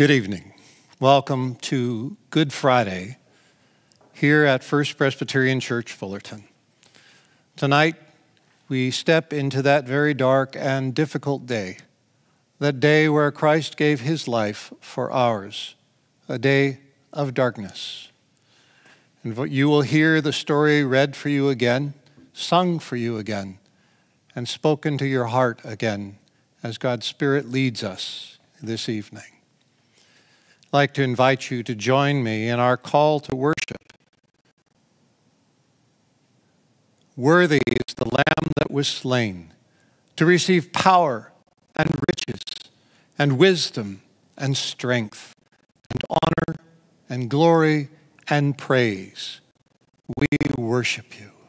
Good evening. Welcome to Good Friday here at First Presbyterian Church, Fullerton. Tonight, we step into that very dark and difficult day, that day where Christ gave his life for ours, a day of darkness. And you will hear the story read for you again, sung for you again, and spoken to your heart again as God's Spirit leads us this evening like to invite you to join me in our call to worship. Worthy is the Lamb that was slain to receive power and riches and wisdom and strength and honor and glory and praise. We worship you.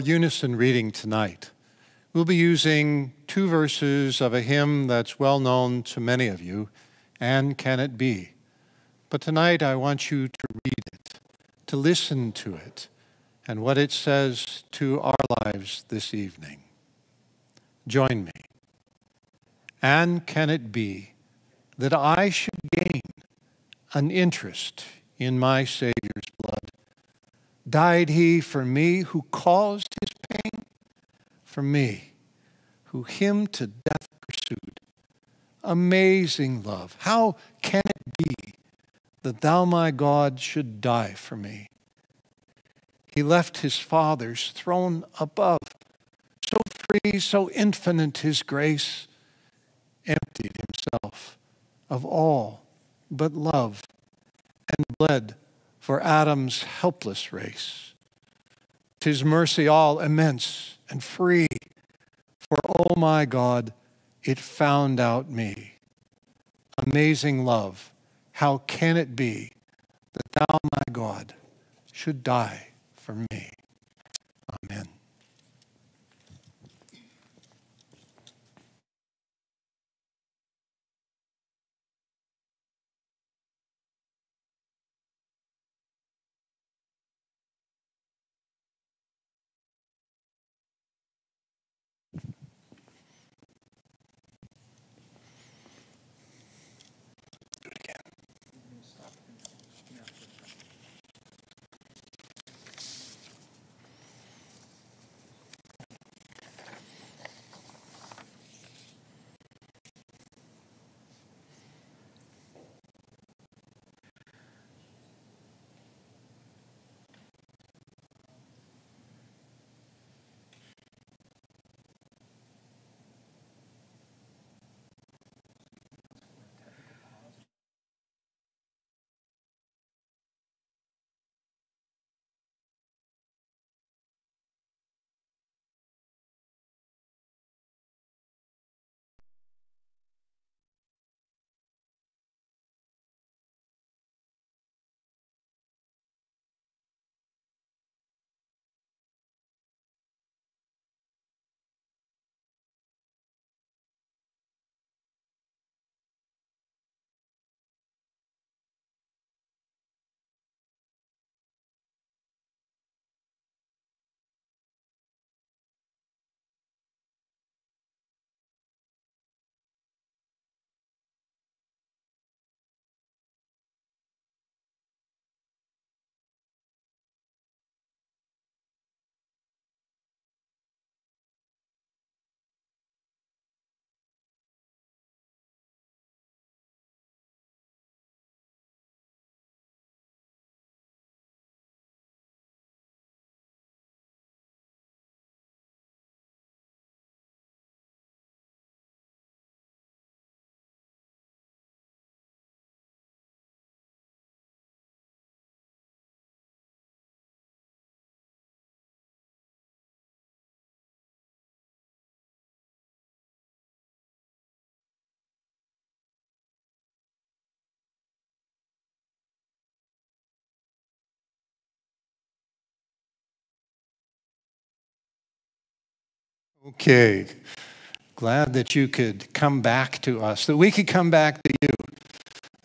Unison reading tonight. We'll be using two verses of a hymn that's well known to many of you, And Can It Be? But tonight I want you to read it, to listen to it, and what it says to our lives this evening. Join me. And can it be that I should gain an interest in my Savior's? Died he for me who caused his pain? For me who him to death pursued. Amazing love. How can it be that thou, my God, should die for me? He left his Father's throne above. So free, so infinite his grace, emptied himself of all but love and bled for Adam's helpless race. Tis mercy all immense and free, for, oh my God, it found out me. Amazing love, how can it be that thou, my God, should die for me? Okay. Glad that you could come back to us, that we could come back to you.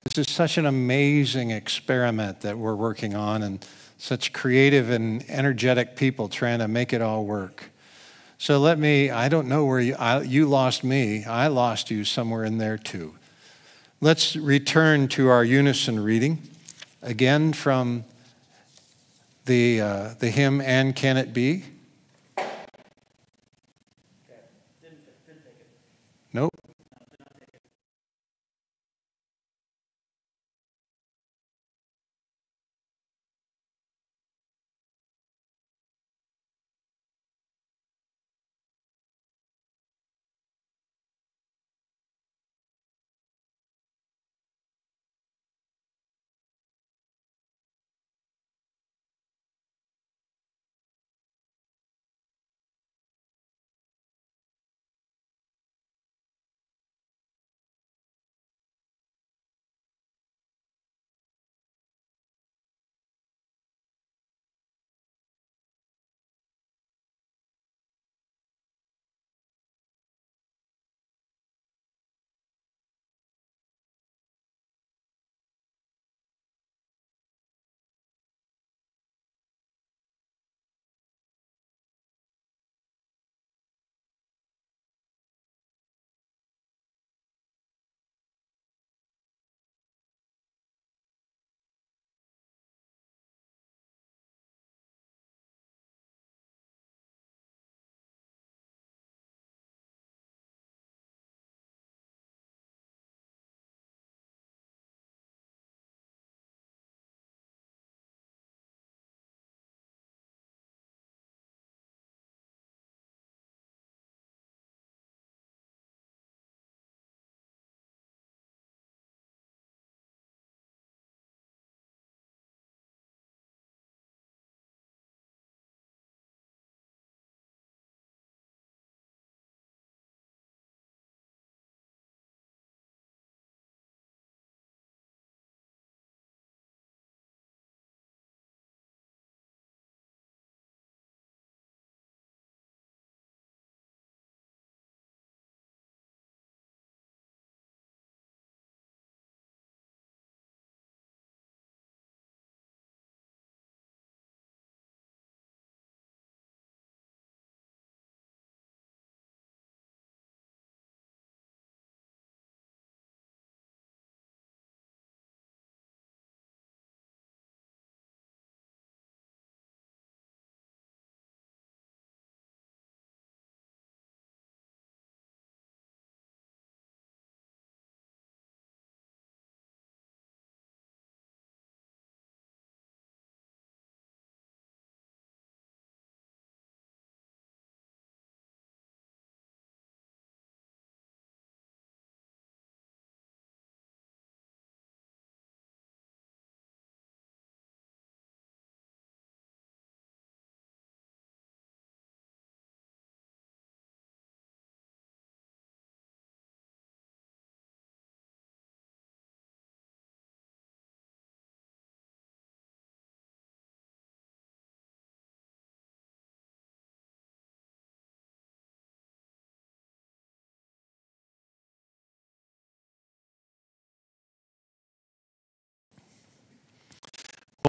This is such an amazing experiment that we're working on, and such creative and energetic people trying to make it all work. So let me, I don't know where you, I, you lost me. I lost you somewhere in there too. Let's return to our unison reading, again from the, uh, the hymn, And Can It Be? Nope.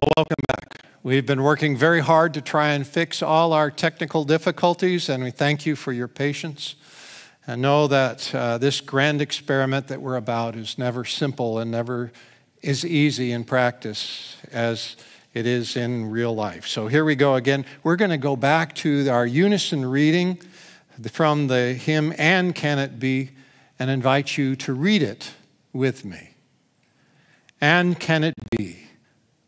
Well, welcome back. We've been working very hard to try and fix all our technical difficulties, and we thank you for your patience. And know that uh, this grand experiment that we're about is never simple and never is easy in practice as it is in real life. So here we go again. We're going to go back to our unison reading from the hymn, And Can It Be, and invite you to read it with me. And can it be?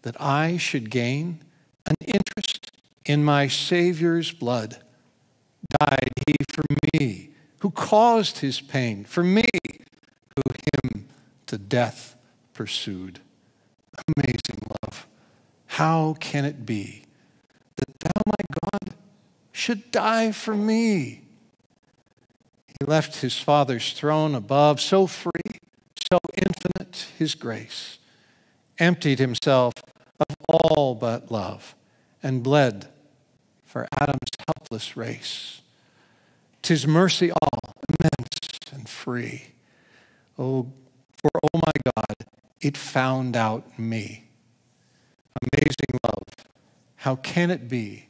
That I should gain an interest in my Savior's blood. Died he for me, who caused his pain, for me, who him to death pursued. Amazing love. How can it be that thou, my God, should die for me? He left his Father's throne above, so free, so infinite his grace, emptied himself of all but love and bled for Adam's helpless race. Tis mercy all, immense and free. Oh, for oh my God, it found out me. Amazing love. How can it be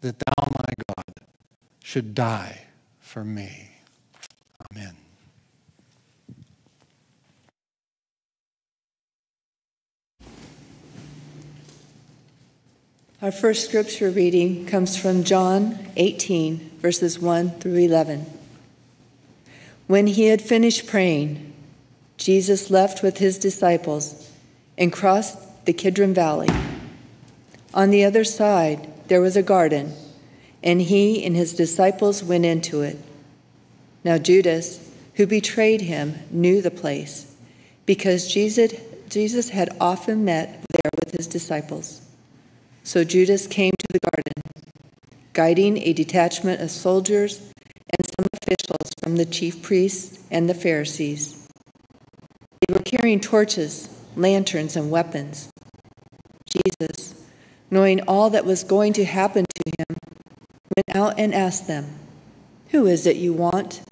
that thou, my God, should die for me? Amen. Our first scripture reading comes from John 18, verses 1 through 11. When he had finished praying, Jesus left with his disciples and crossed the Kidron Valley. On the other side, there was a garden, and he and his disciples went into it. Now, Judas, who betrayed him, knew the place because Jesus, Jesus had often met there with his disciples. So Judas came to the garden, guiding a detachment of soldiers and some officials from the chief priests and the Pharisees. They were carrying torches, lanterns, and weapons. Jesus, knowing all that was going to happen to him, went out and asked them, Who is it you want?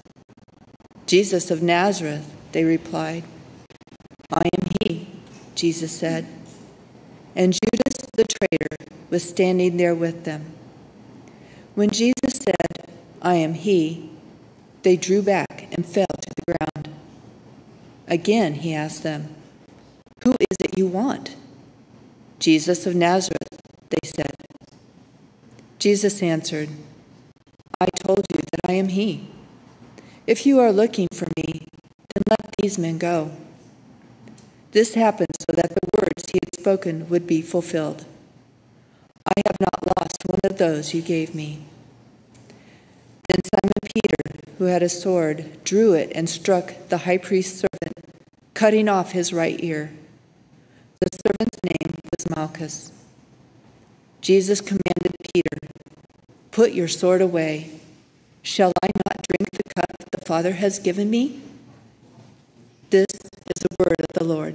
Jesus of Nazareth, they replied. I am he, Jesus said. And Judas the traitor was standing there with them. When Jesus said, I am he, they drew back and fell to the ground. Again he asked them, Who is it you want? Jesus of Nazareth, they said. Jesus answered, I told you that I am he. If you are looking for me, then let these men go. This happened so that the words he had spoken would be fulfilled. I have not lost one of those you gave me. Then Simon Peter, who had a sword, drew it and struck the high priest's servant, cutting off his right ear. The servant's name was Malchus. Jesus commanded Peter, Put your sword away. Shall I not drink the cup the Father has given me? This is the word of the Lord.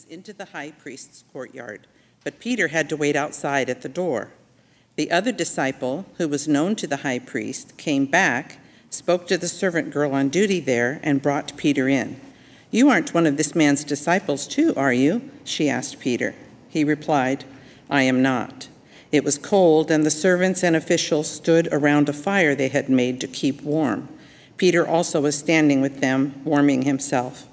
Jesus into the high priest's courtyard, but Peter had to wait outside at the door. The other disciple, who was known to the high priest, came back, spoke to the servant girl on duty there, and brought Peter in. You aren't one of this man's disciples, too, are you? she asked Peter. He replied, I am not. It was cold, and the servants and officials stood around a fire they had made to keep warm. Peter also was standing with them, warming himself.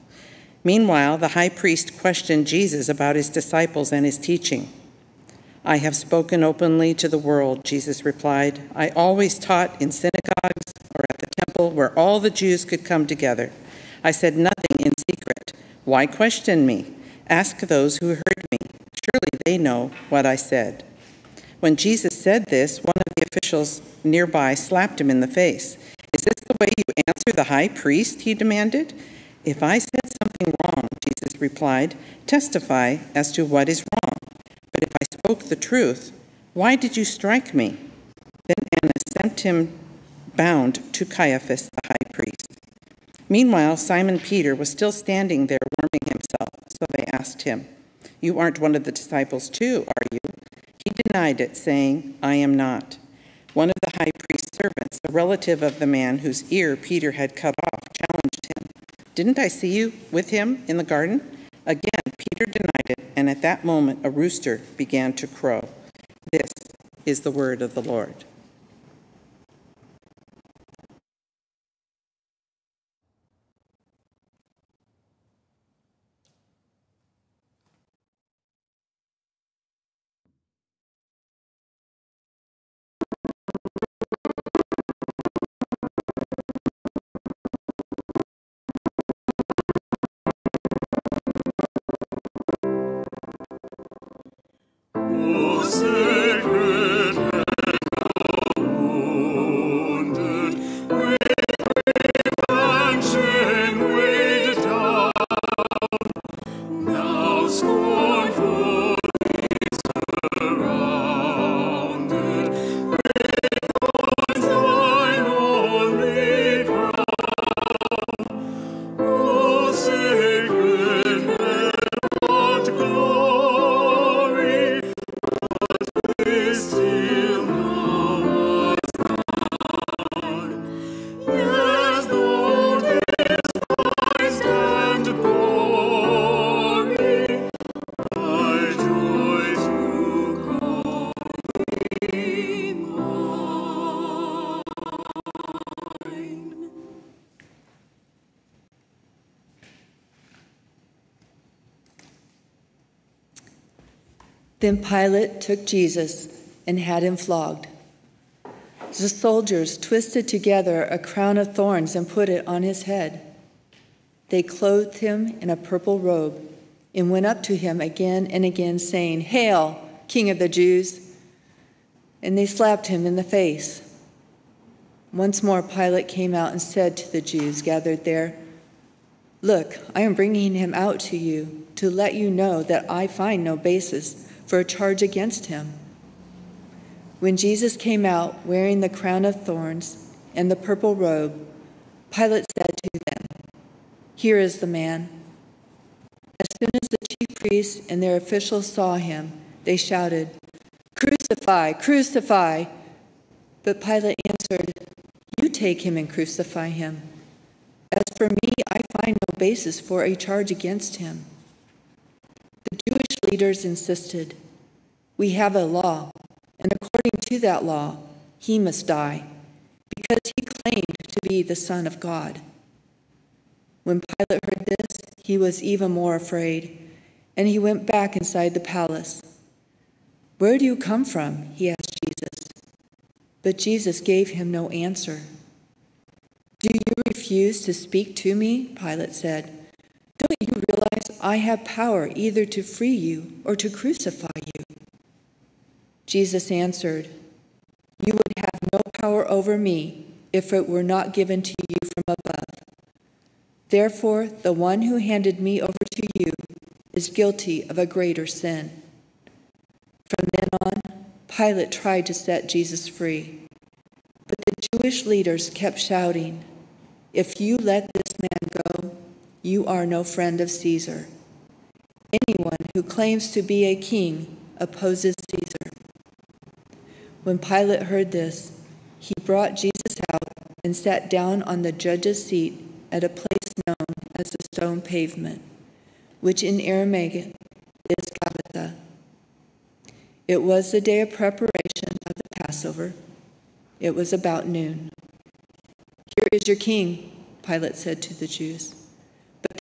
Meanwhile, the high priest questioned Jesus about his disciples and his teaching. I have spoken openly to the world, Jesus replied. I always taught in synagogues or at the temple where all the Jews could come together. I said nothing in secret. Why question me? Ask those who heard me. Surely they know what I said. When Jesus said this, one of the officials nearby slapped him in the face. Is this the way you answer the high priest? he demanded. If I said something wrong, Jesus replied, testify as to what is wrong. But if I spoke the truth, why did you strike me? Then Annas sent him bound to Caiaphas the high priest. Meanwhile, Simon Peter was still standing there warming himself, so they asked him, You aren't one of the disciples too, are you? He denied it, saying, I am not. One of the high priest's servants, a relative of the man whose ear Peter had cut off, challenged him. Didn't I see you with him in the garden? Again, Peter denied it, and at that moment a rooster began to crow. This is the word of the Lord. O Senhor. Then Pilate took Jesus and had him flogged. The soldiers twisted together a crown of thorns and put it on his head. They clothed him in a purple robe and went up to him again and again, saying, Hail, King of the Jews! And they slapped him in the face. Once more, Pilate came out and said to the Jews gathered there, Look, I am bringing him out to you to let you know that I find no basis for a charge against him. When Jesus came out wearing the crown of thorns and the purple robe, Pilate said to them, Here is the man. As soon as the chief priests and their officials saw him, they shouted, Crucify, crucify! But Pilate answered, You take him and crucify him. As for me, I find no basis for a charge against him. Leaders insisted, We have a law, and according to that law, he must die, because he claimed to be the Son of God. When Pilate heard this, he was even more afraid, and he went back inside the palace. Where do you come from? he asked Jesus. But Jesus gave him no answer. Do you refuse to speak to me? Pilate said. Don't you I have power either to free you or to crucify you? Jesus answered, You would have no power over me if it were not given to you from above. Therefore, the one who handed me over to you is guilty of a greater sin. From then on, Pilate tried to set Jesus free. But the Jewish leaders kept shouting, If you let you are no friend of Caesar. Anyone who claims to be a king opposes Caesar. When Pilate heard this, he brought Jesus out and sat down on the judge's seat at a place known as the stone pavement, which in Aramaic is Gabbatha. It was the day of preparation of the Passover. It was about noon. Here is your king, Pilate said to the Jews.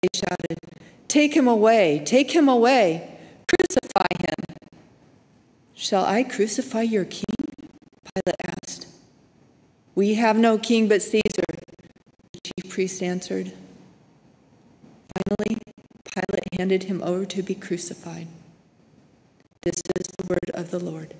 They shouted, Take him away, take him away, crucify him. Shall I crucify your king? Pilate asked. We have no king but Caesar, the chief priest answered. Finally, Pilate handed him over to be crucified. This is the word of the Lord.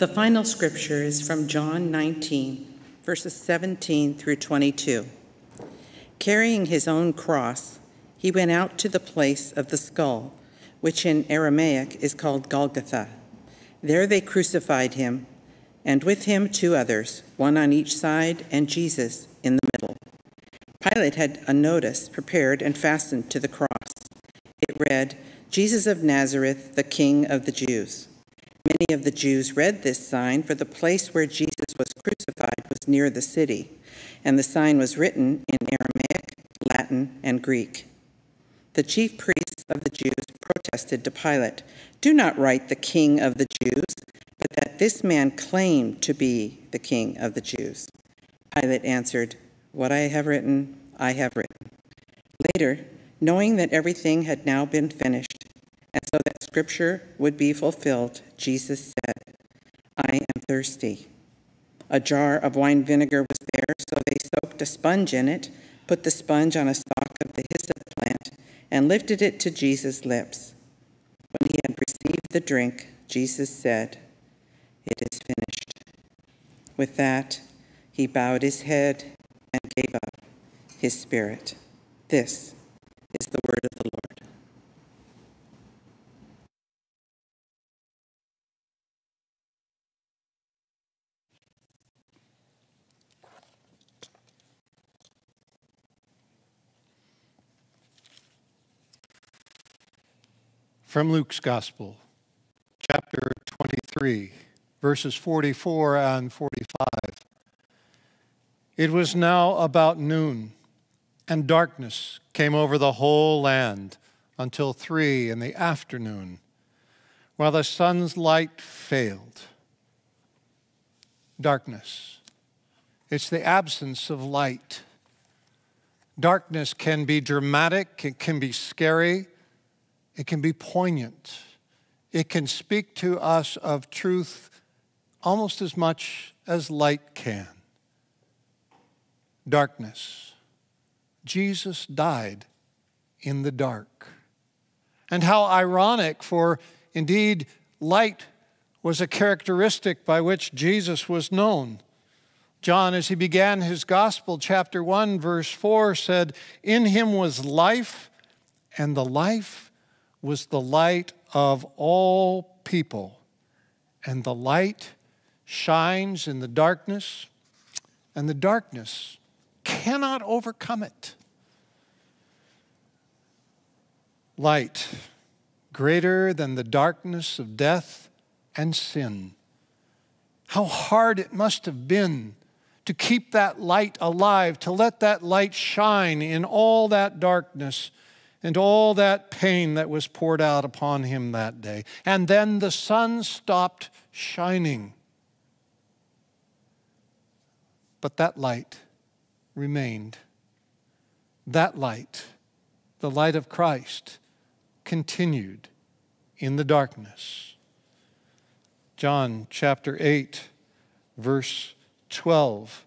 The final scripture is from John 19, verses 17 through 22. Carrying his own cross, he went out to the place of the skull, which in Aramaic is called Golgotha. There they crucified him, and with him two others, one on each side, and Jesus in the middle. Pilate had a notice prepared and fastened to the cross. It read, Jesus of Nazareth, the King of the Jews. Many of the Jews read this sign, for the place where Jesus was crucified was near the city, and the sign was written in Aramaic, Latin, and Greek. The chief priests of the Jews protested to Pilate, Do not write the King of the Jews, but that this man claimed to be the King of the Jews. Pilate answered, What I have written, I have written. Later, knowing that everything had now been finished, scripture would be fulfilled, Jesus said, I am thirsty. A jar of wine vinegar was there, so they soaked a sponge in it, put the sponge on a stalk of the hyssop plant, and lifted it to Jesus' lips. When he had received the drink, Jesus said, It is finished. With that, he bowed his head and gave up his spirit. This is the word of the From Luke's Gospel, chapter 23, verses 44 and 45. It was now about noon, and darkness came over the whole land until three in the afternoon, while the sun's light failed. Darkness. It's the absence of light. Darkness can be dramatic, it can be scary, it can be poignant. It can speak to us of truth almost as much as light can. Darkness. Jesus died in the dark. And how ironic, for indeed, light was a characteristic by which Jesus was known. John, as he began his gospel, chapter 1, verse 4, said, In him was life, and the life was the light of all people. And the light shines in the darkness, and the darkness cannot overcome it. Light, greater than the darkness of death and sin. How hard it must have been to keep that light alive, to let that light shine in all that darkness and all that pain that was poured out upon him that day. And then the sun stopped shining. But that light remained. That light, the light of Christ, continued in the darkness. John chapter 8, verse 12.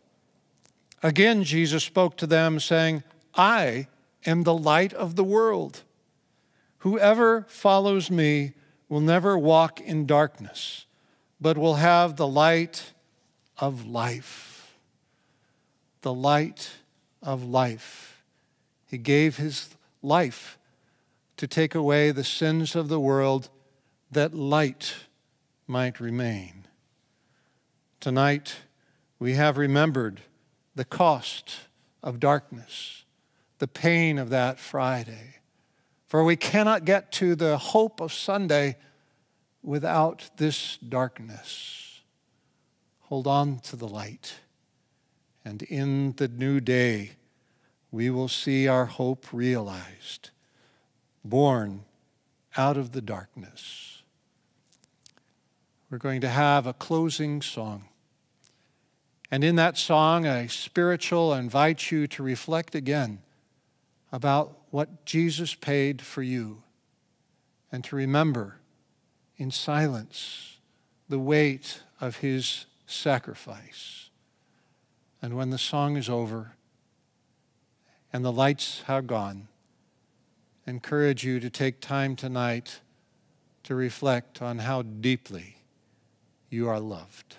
Again, Jesus spoke to them, saying, I am the light of the world. Whoever follows me will never walk in darkness, but will have the light of life. The light of life. He gave his life to take away the sins of the world that light might remain. Tonight, we have remembered the cost of darkness the pain of that Friday. For we cannot get to the hope of Sunday without this darkness. Hold on to the light, and in the new day, we will see our hope realized, born out of the darkness. We're going to have a closing song. And in that song, a spiritual, invite you to reflect again about what Jesus paid for you and to remember in silence the weight of his sacrifice. And when the song is over and the lights are gone, encourage you to take time tonight to reflect on how deeply You are loved.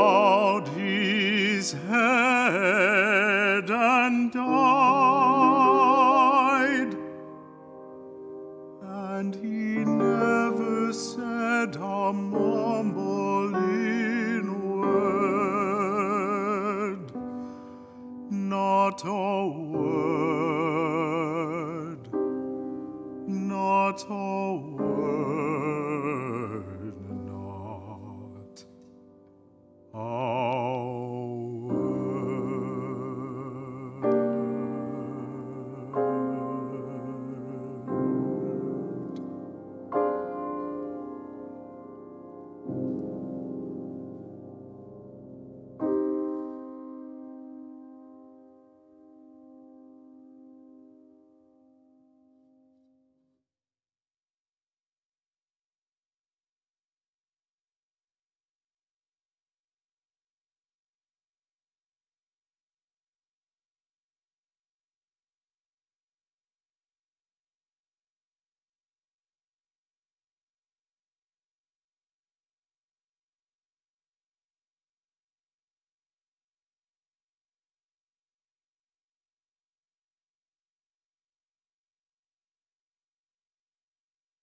bowed his head and died. And he never said a mumbling word, not a word, not a word.